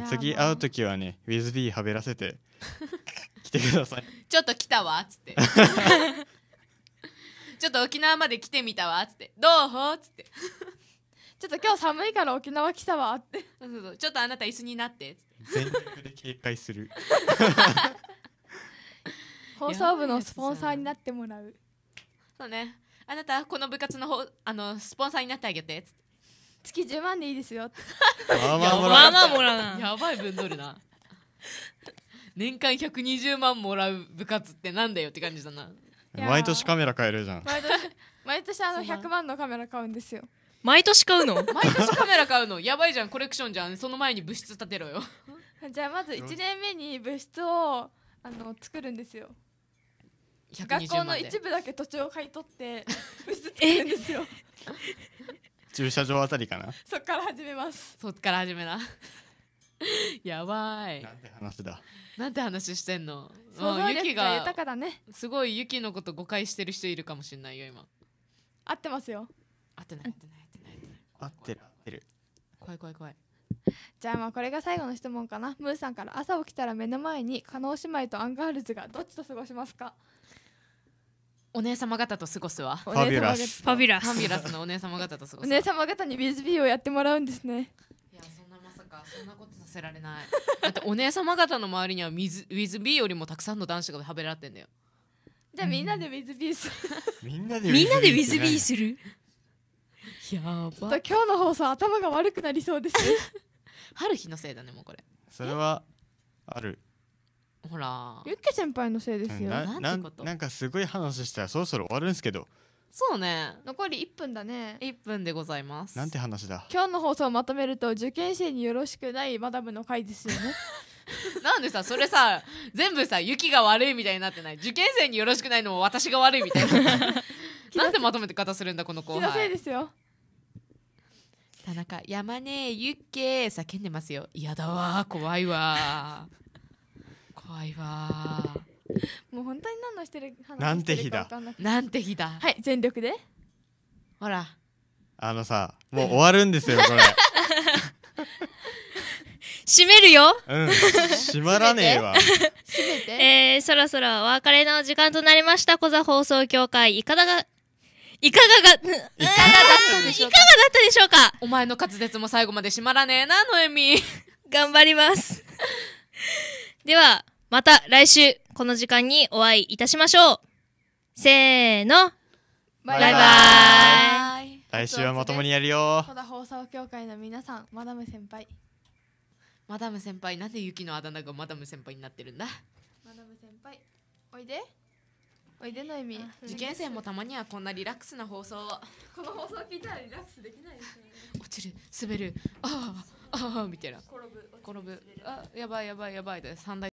S4: 次会う時はね WithB はべらせて 来てください。
S2: ちょっと来たわっつって。ちょっと沖縄まで来てみたわっつって。どう？っつって。
S1: ちょっと今日寒いから沖縄来たわって。
S2: そうそうそう。ちょっとあなた椅子になってっつって。
S4: 全力で警戒する。
S1: 放送部のスポンサーになってもらう。
S2: そうねあなたこの部活のほあのスポンサーになってあげて。っつって
S1: 月10万でいいですよ。って
S4: まあまあも
S3: まあ
S4: ら
S3: まあもらうな。
S2: やばい分取るな。年間120万もらう部活ってなんだよって感じだな。
S4: 毎年カメラ買えるじゃん。
S1: 毎年毎年あの
S2: そうな。
S1: 100万のカメラ買うんですよ。
S3: 毎年買うの？
S2: 毎年カメラ買うの？やばいじゃんコレクションじゃん。その前に部室建てろよ。
S1: じゃあまず1年目に部室をあの作るんですよ学
S2: 120
S1: 校の一部だけ土地を買い取って部室作るんですよ。
S4: 駐車場あたりかな？
S1: そっから始めます。
S2: そっから始めな。やばい。
S4: なんて話だ？
S2: なんて話してんの？
S1: 想像
S2: もうユキ
S1: 力が豊
S2: が
S1: かだね。
S2: すごいユキのこと誤解してる人いるかもしれないよ今。
S1: 合ってますよ。
S2: 合ってない合ってない合ってない合ってない。
S4: 合ってる合ってる。
S2: 怖い怖い怖い。
S1: じゃあまあこれが最後の質問かなムーさんから朝起きたら目の前に加納姉妹とアンガールズがどっちと過ごしますか
S2: お姉様方と過ごすわ
S1: フ
S4: ファビュラス。
S3: ファビュラス。
S2: ファビュラスのお姉様方と過ご
S1: お
S2: すわ
S1: 姉様方にビズビーをやってもらうんですね。
S2: いやそんなまさかそんなことさせられない。だってお姉様方の周りにはミズウィズビーよりもたくさんの男子がはべらってんだよ。
S1: じゃあみんなでビズビーする。
S4: みんなで
S3: みんなでウィズビー
S4: ー
S3: する
S2: や
S1: と今日の放送頭が悪くなりそうです
S2: 春日のせいだねもうこれ。
S4: それはある
S2: ほら。
S1: ユッケ先輩のせいですよ。
S4: ななん
S2: なんてこと？
S4: なんかすごい話したらそろそろ終わるんすけど。
S2: そうね。
S1: 残り1分だね。
S2: 1分でございます。
S4: なんて話だ？
S1: 今日の放送をまとめると受験生によろしくないマダムの回ですよね。
S2: なんでさそれさ全部さユキが悪いみたいになってない。受験生によろしくないのも私が悪いみたいな。なんでまとめて方するんだこの後
S1: 気のせい
S2: 輩
S1: ですよ。
S2: 田中山根ユッケ叫んでますよ。嫌だわ怖いわ怖いわ。
S1: もう本当に何のしてる話
S4: なん
S1: てるか分かんなく
S2: なんて日だ。
S1: はい全力で？
S2: ほら。
S4: あのさもう終わるんですよこれ。
S3: 閉めるよ。
S4: うん。閉まらねえわ。
S1: 締めて。
S3: えー、そろそろお別れの時間となりました。小座放送協会いかががいかががいかがだったでしょうか。いかがだったでしょうか？
S2: お前の滑舌も最後まで閉まらねえなノエミ。
S3: 頑張ります。ではまた来週この時間にお会いいたしましょう。せーの。
S1: バ
S3: バイ。バ
S2: イ
S4: 来週はまともにやるよ。
S1: ただ放送協会の皆さんマダム先輩。
S2: マダム先輩なんでユキのあだ名がマダム先輩になってるんだ？
S1: マダム先輩。おいで。おいでの意味。
S2: 受験生もたまにはこんなリラックスな放送を。
S1: この放送聞いたらリラックスできないですよね。
S2: 落ちる。滑る。ああああみたいな。
S1: 転ぶ
S2: 転ぶ。あやばいやばいやばいで三大